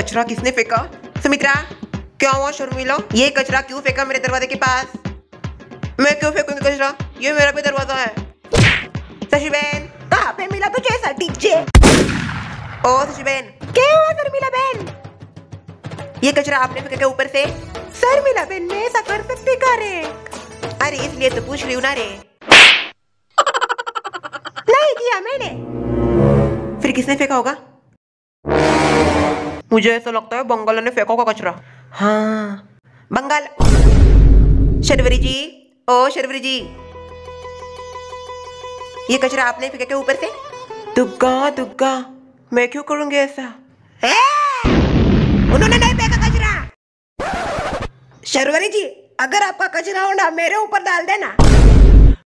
कचरा किसने फेंका? सुमित्रा, क्या हुआ शर्मिला ये कचरा क्यों फेंका मेरे दरवाजे के पास? मैं क्यों फेंकूँगी कचरा? ये मेरा भी दरवाज़ा है। शशि कहाँ पे मिला तुझे ऐसा डीजे ओ शशि क्या हुआ शर्मिला बहन? ये कचरा आपने फेंका क्या ऊपर से? शर्मिला बहन मैं ऐसा कर सकती का रे अरे, इसलिए तो पूछ रही हूँ ना रे। नहीं किया मैंने। फिर किसने फेंका होगा? मुझे ऐसा लगता है बंगाल ने फेंका का कचरा। हाँ। बंगाल। शर्वरी जी ओ शर्वरी जी। ये कचरा आपने फेंका क्या ऊपर से? दुग्गा दुग्गा। मैं क्यों करूँगी ऐसा? ए! उन्होंने नहीं फेंका कचरा। शर्वरी जी अगर आपका कचरा होना मेरे ऊपर डाल देना।